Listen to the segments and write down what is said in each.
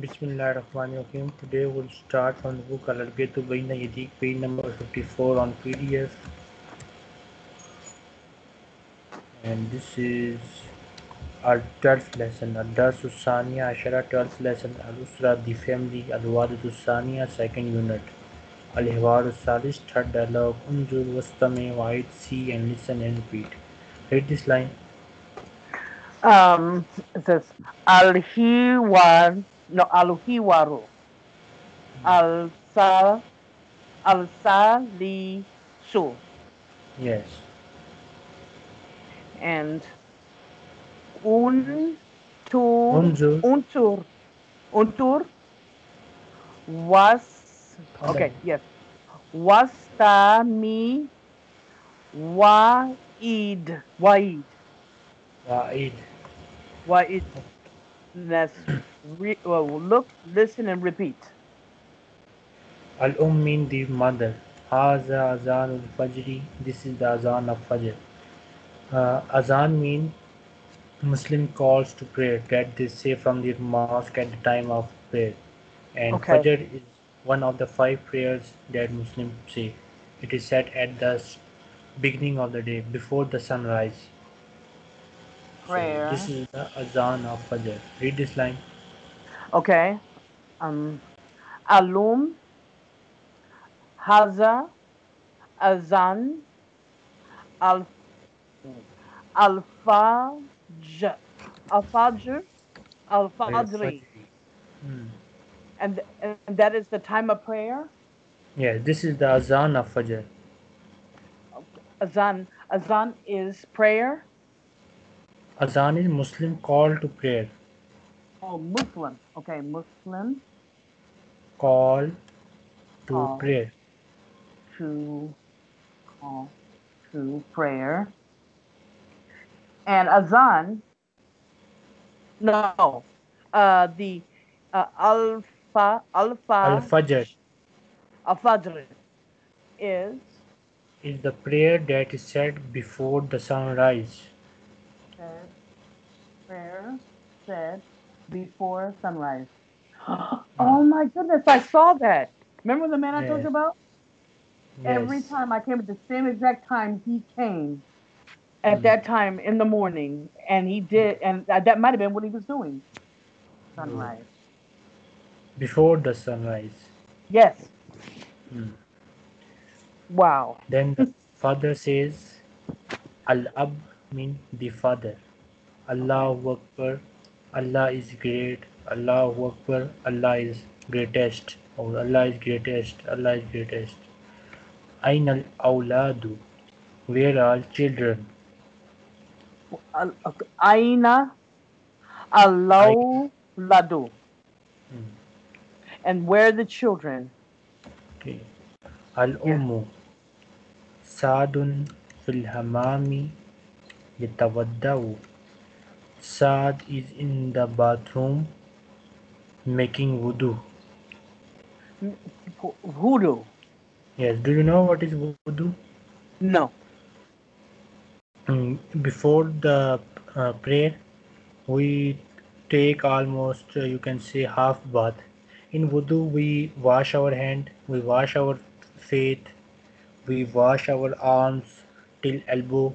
Bismillahirrahmanirrahim. Today we'll start from the book Al-Argetu Baina Yadik, page number 54 on PDF. And this is our 12th lesson, Ad-Darsu Saniya Ashara 12th lesson, Al-Usra, the family, Al-Wadatu Saniya, second unit. Al-Hiwaru Salis, third dialogue, Unzur, Wastame, Wa'id, see and listen and repeat. Read this line. Um, it says Al-Hiwar, no, Al-Hiwaru. Al-Sa, Al-Salisu. Yes. And Un, Tur, Unzur. Untur, Untur was, okay, yes. Wastami Wa'id, Wa'id. Wa'id. Wa'id. That's re, well, look, listen, and repeat. Al-Um mean the mother. Haza Azan al-Fajri. This is the Azan of Fajr. Uh, azan means Muslim calls to prayer that they say from the mosque at the time of prayer. And Okay. Fajr is one of the five prayers that Muslims say. It is said at the beginning of the day before the sunrise. So Prayer. this is the Azan of Fajr. Read this line. Okay. Um, Alum, Haza, Azan, Al, Al-Fajr, Al-Fajr, Hmm. And, and that is the time of prayer? Yeah, this is the Azan of Fajr. Azan, Azan is prayer? Azan is Muslim call to prayer. Oh, Muslim. Okay, Muslim Call to Call. prayer. to call to prayer. And Azan, no, uh, the uh, Alpha, Alpha, Al-Fajr Al-Fajr is is the prayer that is said before the sunrise. said, prayer said before sunrise. oh my goodness, I saw that. Remember the man I told Yes. you about? Every time I came at the same exact time he came at Mm. that time in the morning, and he did, and that might have been what he was doing. Sunrise. Before the sunrise. Yes. Hmm. Wow. Then the father says, Al-Ab mean the father. Allahu Akbar. Allah is great. Allahu Akbar. Allah is greatest. Or Allah is greatest. Allah is greatest. Ain al-awladu. Where are children? Al- Aina Allahu Ladu. Hmm. And where are the children? Okay. Al-Ummu. Sadun fil hamami yatawaddau. Saad is in the bathroom making wudu. Voodoo. Yes, do you know what is wudu? No. Mm, Before the uh, prayer, we take almost, uh, you can say, half bath. In wudu, we wash our hand, we wash our feet, we wash our arms till elbow,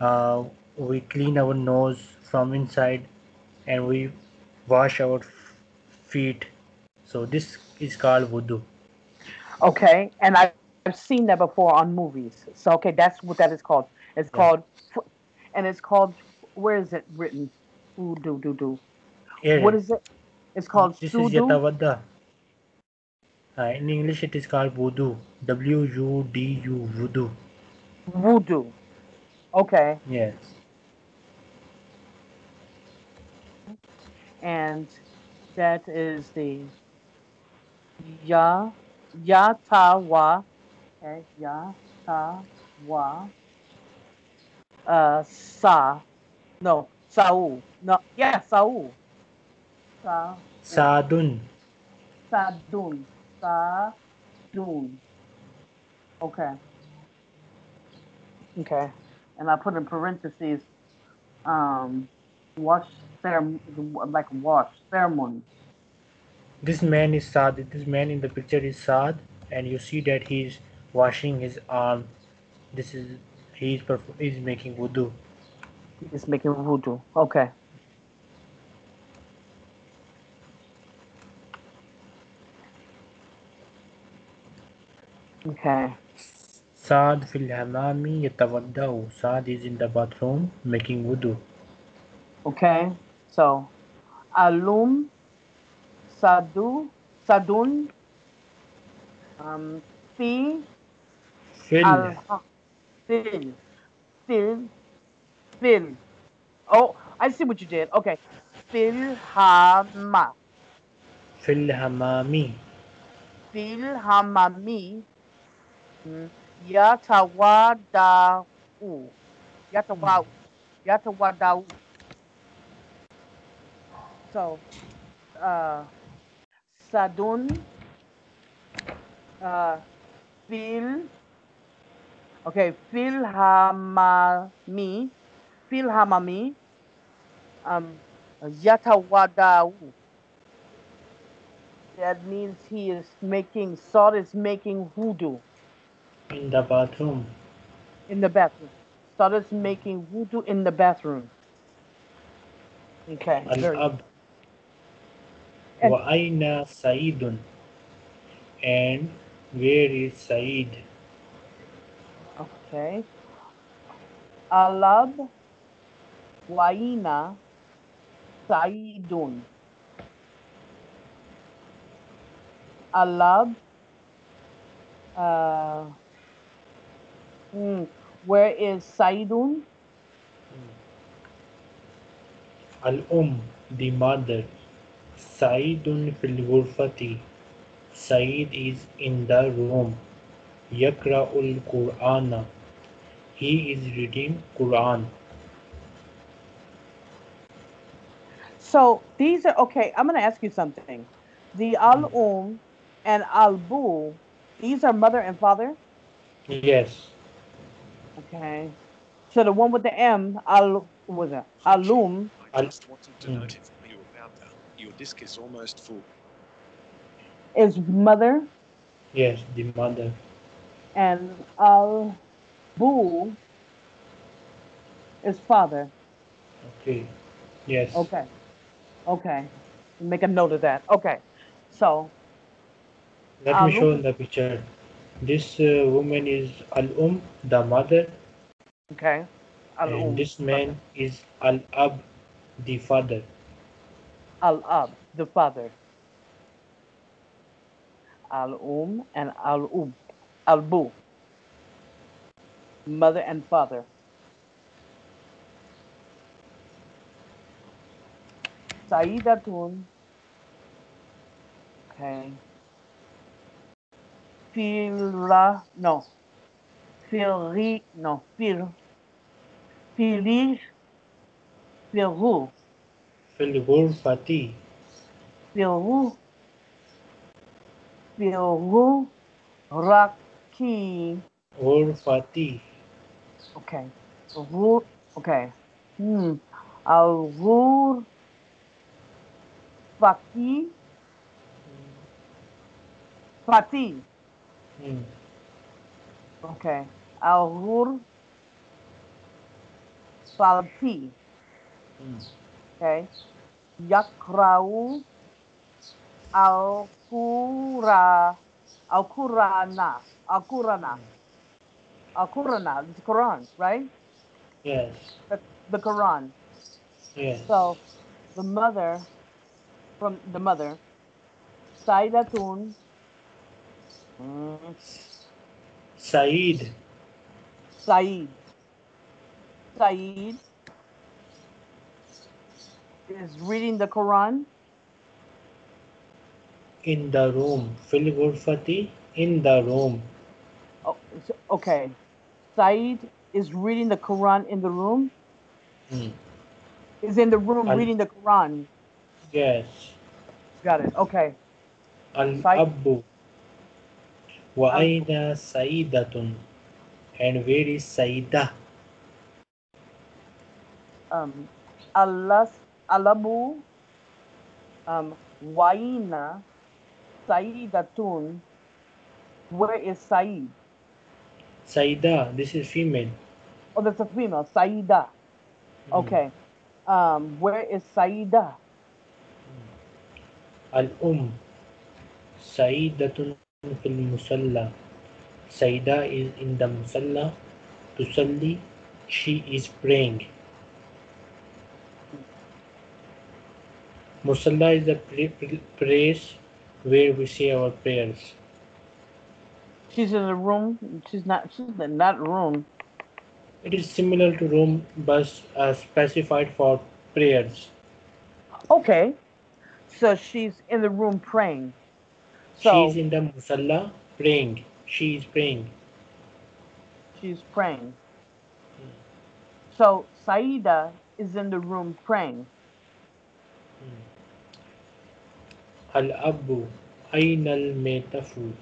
uh, we clean our nose from inside, and we wash our feet. So this is called wudu. Okay. And I, I've seen that before on movies. So, okay, that's what that is called. It's Yeah. called, and it's called, where is it written? Ooh, do, do. Here, What is it? It's called this is sudu. yatawadda. Uh, in English, it is called wudu. W U D U wudu. Voodoo. Okay. Yes. And that is the Ya Yatawa. Okay, Yatawa. Uh Sa. No, Saul. No, yeah, Saul. Sa Sadun. Sadun. Sadun. Okay. Okay. And I put in parentheses, um, wash ceremony, like wash ceremony. This man is Saad. This man in the picture is Saad, and you see that he's washing his arm. This is he's perf- he's making wudu. He's making voodoo. Okay. Okay. Saad fil hamami yatawaddau. Saad is in the bathroom making wudu. Okay. So, alum, sadu, sadun, um, fi, Fil al, fil, fil, fil. Oh, I see what you did. Okay. Fil hama, fil hamami fil hamami, mm, yatawadau, yatawa, yatawadau. So, uh, sadun, uh, fil, okay, fil hamami, fil hamami, um, yatawadau. That means he is making, Saud is making voodoo in the bathroom. in the bathroom. Saud is making voodoo in the bathroom. Okay. very- Al-ab And- wa aina Saidun and where is Said? Okay. Alab Waina Saidun. Alab uh, hmm, where is Saidun? Al-um the mother Saidun fil ghurfati Said is in the room Yakra'ul Qur'ana he is reading Quran So these are okay. I'm going to ask you something. The Al Um and Al Bu, these are mother and father. yes Okay. So the one with the M, Al was it Alum, I I'll- just wanted to Mm. notify you about that. Your disk is almost full. is mother, yes the mother and Al Bu is father. okay yes Okay. Okay. Make a note of that. Okay. So let Al me show Um, in the picture this uh, woman is Al-um the mother okay. Al and this man is Al-ab the father Al Ab, the father. Al Um and Al Ub, Al Bu, mother and father. Saidatun. Okay. Fila, no. Fili, no. Fil, Filir, Firu, ghurfati Firu, Firu, Raki. ghurfati Okay. Ru, okay. Hmm. Fati, Fati. Hmm. Okay. Al Rur, Falti. Hmm. Okay. Yakrau, Al Kura, Al Kurana, Al Kurana, Al Kurana, the Quran, right? yes The, the Quran. yes So the mother, from the mother, Saidatun, mm, Said Said. Said is reading the Quran in the room fil ghurfati in the room Oh, okay. Said is reading the Quran in the room. Hmm. Is in the room Al- reading the Quran. yes Got it. Okay. Al-abu wa aina Saidatun and where is Saida Um, Allah, Alabu, um, Waina, Saidatun. Where is Said? Saida, this is female. Oh, that's a female. Saida. Hmm. Okay. Um, where is Saida? Al-Um. Saidatun fil musalla. Saida is in the musalla. Tusalli. She is praying. Musalla is the place where we say our prayers. She's in the room. She's not. She's in that room. It is similar to room but uh, specified for prayers. Okay. So she's in the room praying. So she is in the musalla praying. She is praying. she's praying. So Saida is in the room praying. Al-Abu. Ayn al-Metafu.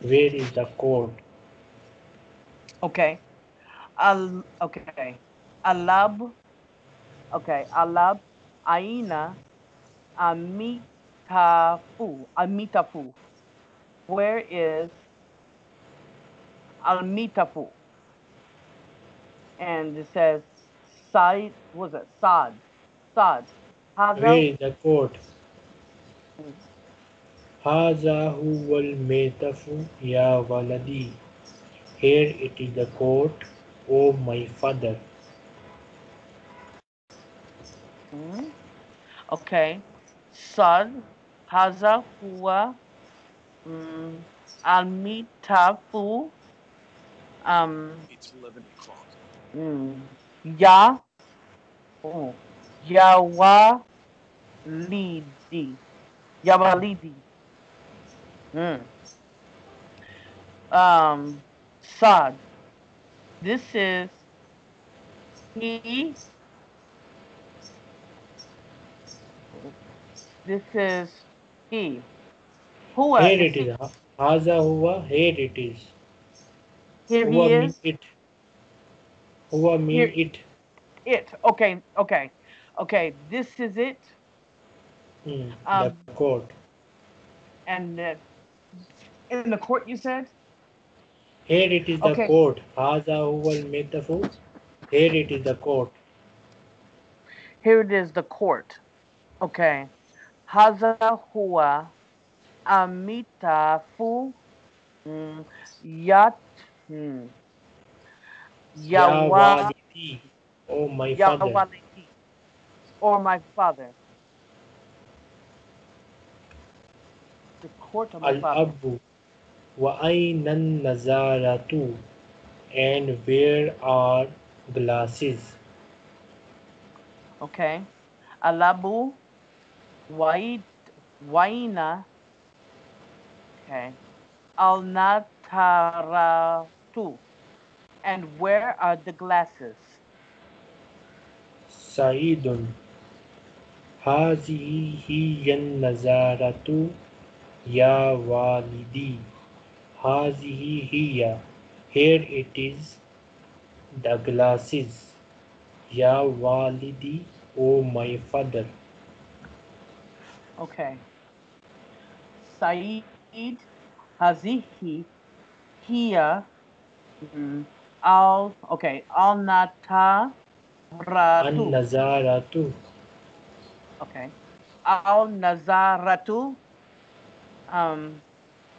Where is the court? Okay. Al okay. Alab. Okay. Alab. Aina. Amitafu. Amitafu. Where is Almitafu? And it says Said. Was it Sad? Sad. Where Haza. is the court? Haza huwal metafu ya waladi. Here it is the court. O my father. Hmm? Okay. son. haza huwa mm, um, almitafu. Um, it's 11 o'clock. Hmm, ya. Oh. Yawa lidi. Yabalibi. Mm. Um, Sod. This is he. This is he. Who Here it is. Haza hua. Here it is. Here huwa he is. It. Hua mean Here. it. It. Okay. Okay. Okay. This is it. Mm, um, the court. And uh, in the court, you said? Here it is okay. the court. Haza amita fu. Here it is the court. Here it is the court. Okay. Haza hua amita fu mm, yat hmm, yawa. Oh, my father. Or oh, my father. The court of my father. Al-Abu. Wa aynan nazaratu. And where are glasses? Okay. Alabu Waid Waina. Okay. Al Nataratu. And where are the glasses? Saidun. هذه هي النزارة Ya Walidi. Hazihi hiya. Here it is. The glasses. Ya Walidi. O oh my father. Okay. Saeed Hazihi hiya. Mm, al okay. Al Nata. An Nazaratu. Okay. Al Nazaratu um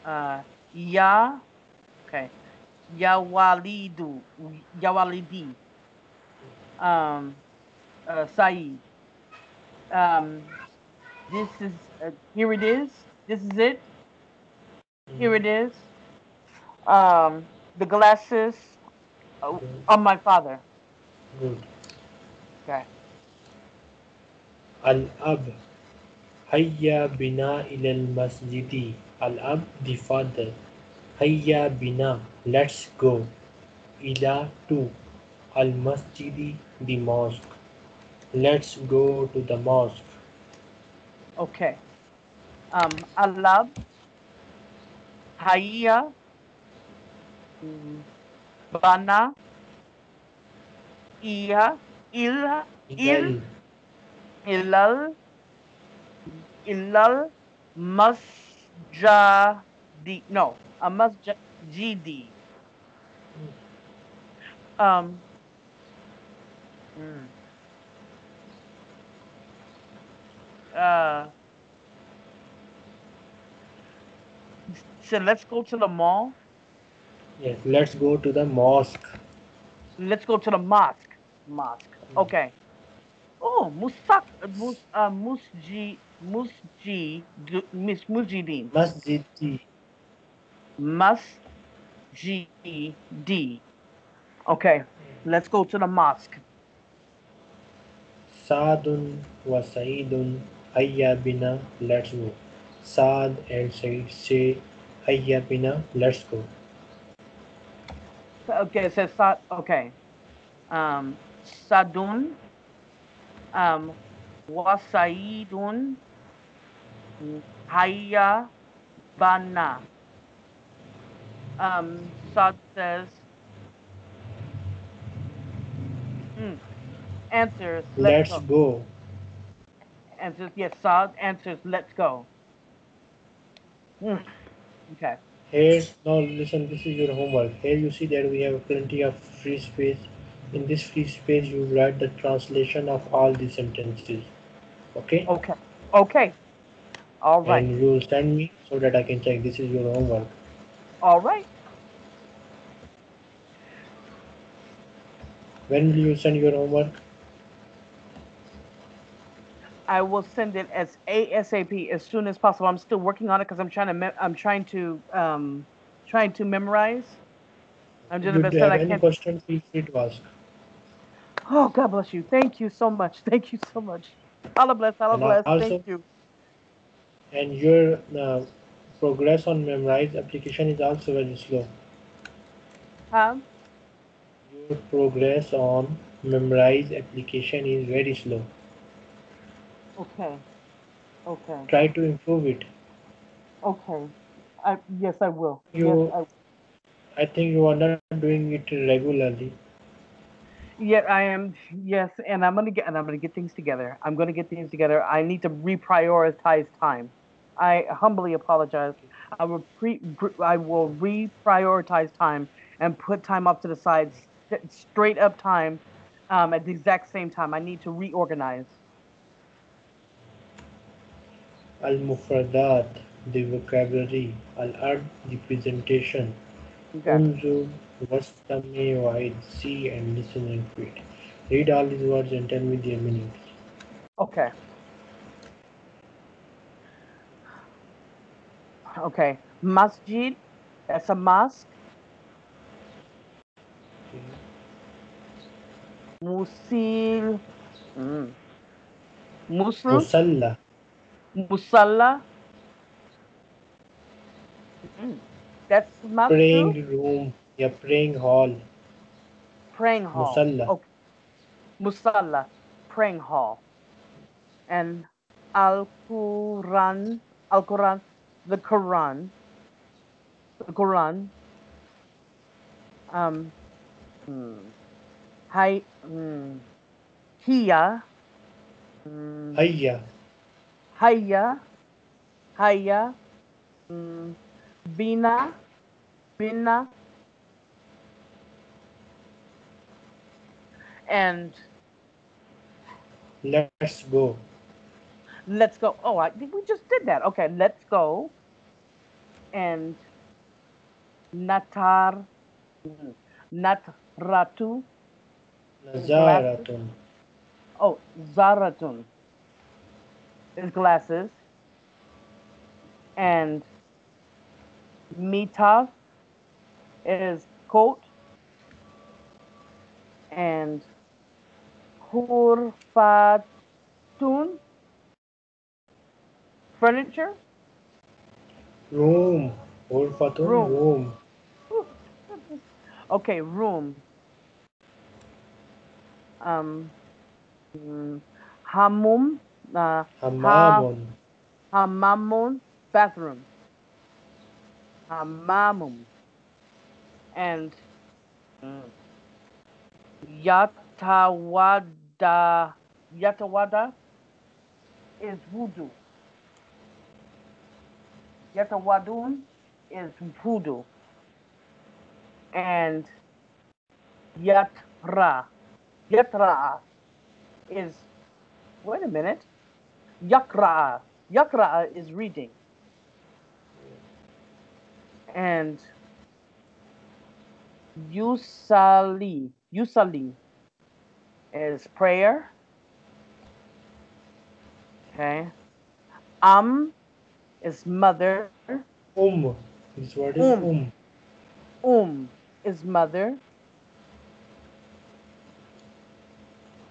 uh Ya okay. Yawalidu Yawalidi. Um uh Saeed. Um this is uh, here it is. This is it. Here it is. Um the glasses uh, of my father. Good. Okay. Al-ab. Hayya bina ilal masjidi. Al-ab, the father. Hayya bina, let's go. Ila to. Al-masjidi, the mosque. Let's go to the mosque. Okay. Um, Alab, Hayya, mm, Bana, Iya, Ila, Il, Ilal, Ilal, Ilal, Masjid. No, a masjid. Um. hmm. Uh. So let's go to the mall. Yes, let's go to the mosque. Let's go to the mosque. Mosque. Mm. Okay. Oh, musak, mus, uh, musji, musji, mis, mujidin, Masjid. masjid. Okay, let's go to the mosque. Saadun wa Saidun Hayya bina, let's go. Saad and Said say Hayya bina, let's go. Okay, it says Sa- okay. Um, Sadun, um, Wasaidun, Hayya Bana. Um, Sad says, hmm, answers, let's, Let's go. go. Answers, yes, Sad answers, let's go. Hmm. Okay. Here, now listen, this is your homework. Here you see that we have plenty of free space. In this free space, you write the translation of all the sentences. Okay? Okay. Okay. All right. And you will send me so that I can check. This is your homework. All right. When will you send your homework? I will send it as ASAP as soon as possible. I'm still working on it because I'm trying to me- I'm trying to um trying to memorize. I'm doing the If best you that have I any can. question, feel free to ask. Oh, God bless you. Thank you so much. Thank you so much. Allah bless. Allah bless. also- Thank you. And your uh, progress on memorize application is also very slow. Huh? Your progress on memorize application is very slow. Okay. Okay. Try to improve it. Okay. I yes, I will. You- Yes, I I think you are not doing it regularly. Yeah, I am. Yes, and I'm gonna get and I'm gonna get things together. I'm gonna get things together. I need to reprioritize time. I humbly apologize. I will pre. I will reprioritize time and put time up to the side, st- straight up time, um, at the exact same time. I need to reorganize. Al-Mufradat, the vocabulary. Al-Ard, the presentation. Okay. Unzur, wastami, wa'id, see and listen and repeat. Read all these words and tell me their meanings. Okay. Okay. Masjid. That's a mosque. Okay. Musil. Mm. Muslim. Musalla, Musalla. Mm. That's masjid. praying room, yeah, praying hall. Praying hall. Musalla. Okay. Musalla. Praying hall. And Al Quran. Al Quran. The Quran. The Quran. Um. Hmm. Hi. Hmm. Hiya. Hmm. Hayya, Hayya, Hayya, mm, Bina, Bina, and let's go. let's go. Oh, I, we just did that. Okay, let's go. And Natar, Natratu, Nazaratun, oh, Zaratun His glasses. And Mitaf is coat. And Hurfatun furniture. room, Urfatun, Room. room. Okay, room. Um, mm, Hamum, uh, Hamamun, Hamamun, bathroom. Hamamum. And mm, Yatawada, Yatawada is voodoo. Yatawadun is voodoo. And Yatra. Yatra is, wait a minute. Yakra. Yakra is reading. And Yusali. Yusali is prayer. Okay. Am is mother. Um. This word is Um. um. Um is mother.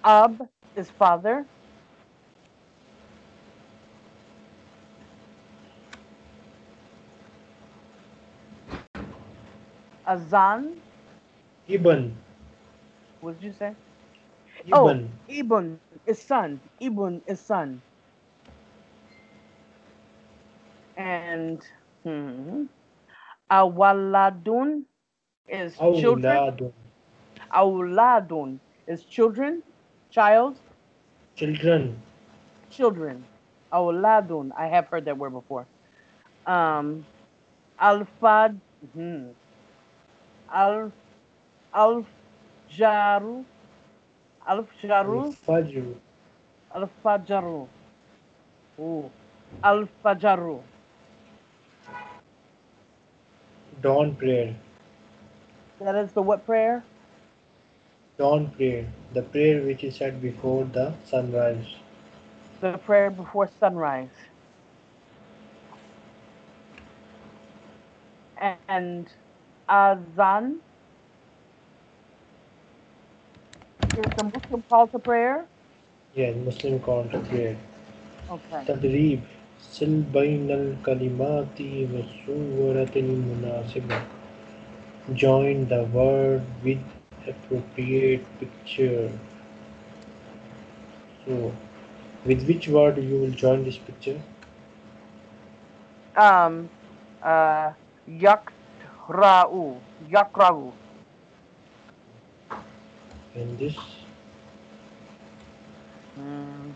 Ab is father. Azan, Ibn. what did you say? Oh. Ibn. Ibn is son. Ibn is son. And hmm, Awaladun is children. Awladun. Awladun is children, child, Children. children. Awladun. I have heard that word before. Um, Alfad. Hmm, Al, Al Jaru. Al Jaru. Fajr. Al Fajaru. Ooh. Al Fajaru. Dawn prayer. That is the what prayer? Dawn prayer. The prayer which is said before the sunrise. The prayer before sunrise. And Azan is the Muslim call to prayer? Yeah, Muslim call to prayer. Okay. Tadrib. sil bain al kalimati wa suwaratil. Join the word with appropriate picture. So, with which word you will join this picture? Um, uh, yaks Yakra'u. Yakra'u. And this? Hmm.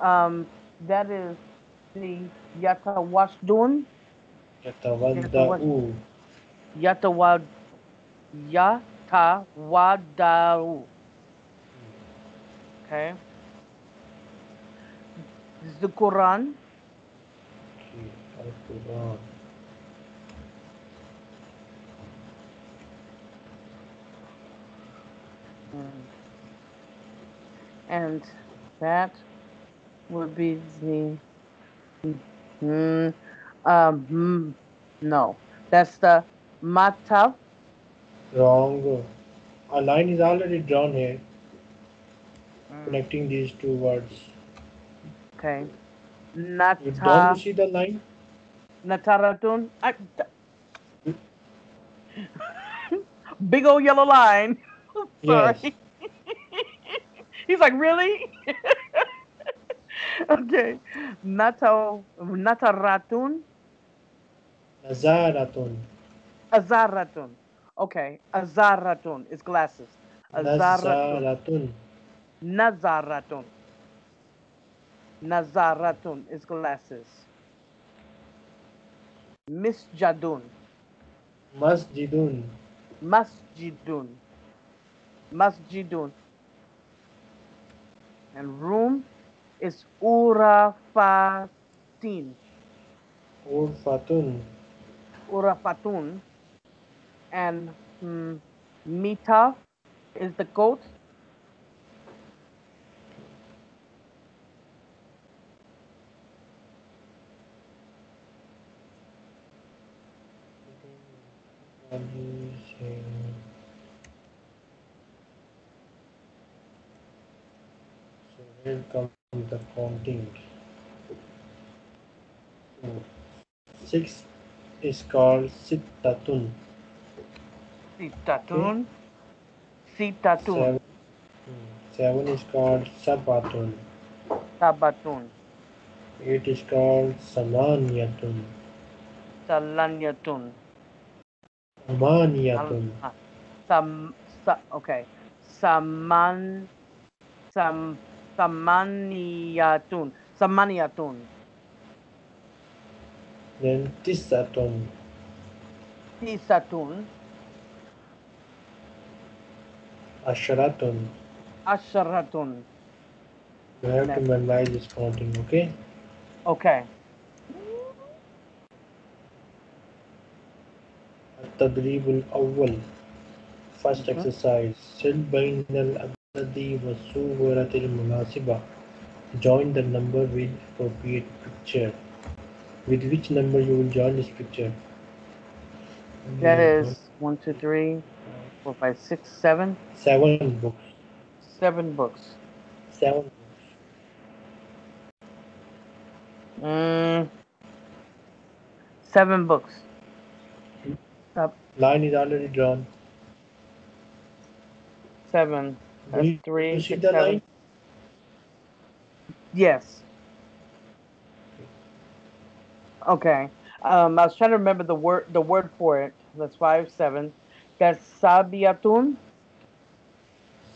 Um, that is the Yatawazdun. Yatawadda'u. Yatawad. Yatawadaru. Okay. The Quran. Okay. And that would be the. Mm, um, mm, no, that's the Matav. Wrong. A line is already drawn here, Mm, connecting these two words. Okay. You don't see the line? Nataratun. I, Big old yellow line. Sorry. He's like, really? okay. Nato, nataratun, Nazaratun. azaratun. Okay. Azaratun is glasses. Azaratun. Nazaratun. Nazaratun is glasses. Misjadun. Masjidun. Masjidun. Masjidun. And room is Urafatin. Urfatun. Urafatun. And mm, Mita is the goat. So here comes the counting. So six is called Sittatun. Sitatun. Sitatun. Seven, seven is called Sabatun. Sabatun. Eight is called Samaniyatun. Salanyatun. Amaniyatun. Ah, Sam, sa, okay. Saman, sam, samaniyatun. Samaniyatun. Then tisatun. Tisatun. Asharatun. Asharatun. You have to memorize this counting, okay? Okay. التدريب الأول First Mhm. exercise سل بين العدد والصورة المناسبة Join the number with appropriate picture With which number you will join this picture? That is one, two, three, four, five, six, seven. Seven books. Seven books. Seven books. Mm, seven books. Up Line is already drawn. seven. That's you, three. you see six, the seven. line? Yes. Okay. Um, I was trying to remember the word the word for it. That's five seven. That's sabiatun.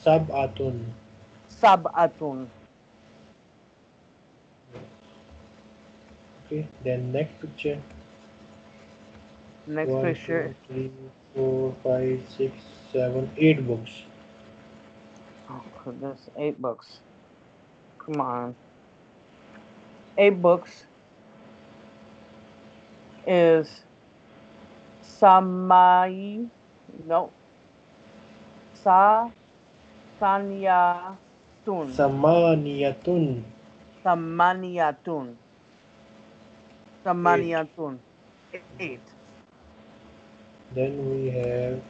Sabatun. Sabatun. Okay. Then next picture. Next One, picture. two, three, four, five, six, seven, eight books. Oh goodness, eight books. Come on. Eight books is Samai no Sa Sanya Tun. Samaniyatun. Samaniyatun. Samaniyatun. Eight. Then we have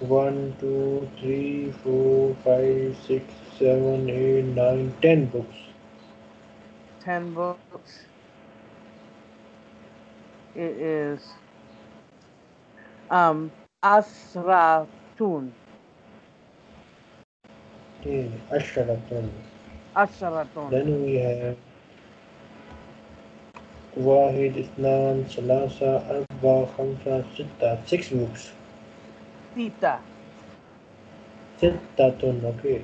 one, two, three, four, five, six, seven, eight, nine, ten books. Ten books. It is um Asratun. Okay, Asharatun. Asratun. Then we have Wahid, Isnan, Salasa, Arba, Khamsa, Sitta. Six books. Sita. Sittatun, okay.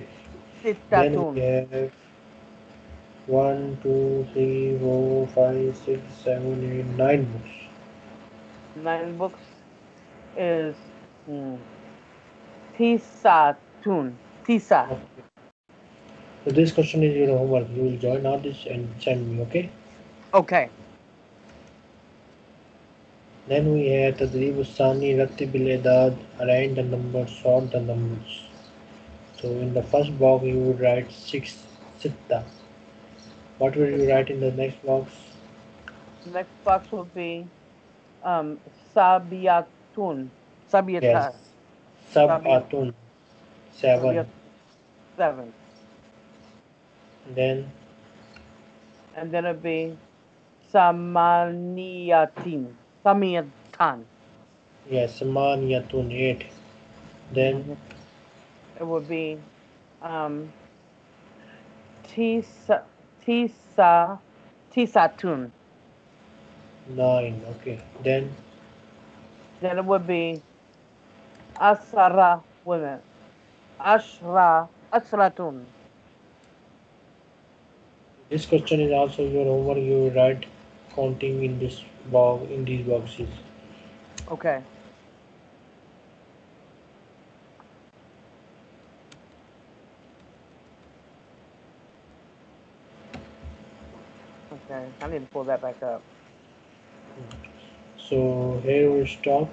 Then Sitatun. we have one, two, three, four, five, six, seven, eight, nine books. Nine books is hmm, Tisatun. Tisa. Okay. So this question is your homework. You will join all this and send me, okay? Okay. Then we have Tadrib Sani Ratib Adad, arrange the numbers, sort the numbers. So in the first box you would write six sitta. What will you write in the next box? Next box will be um Sabiatun. Sabiata. Yes. Sabatun. Seven. Seven. Then And then it'll be Samaniyatin. Samiyatan. yes, Samaniyatun eight. Then It would be um Tisa Tisa Tisatun. nine. Okay. Then Then it would be Asara women. Ashra Asratun. this question is also your homework. You write counting in this box in these boxes. Okay. Okay, I need to pull that back up. So here we stop.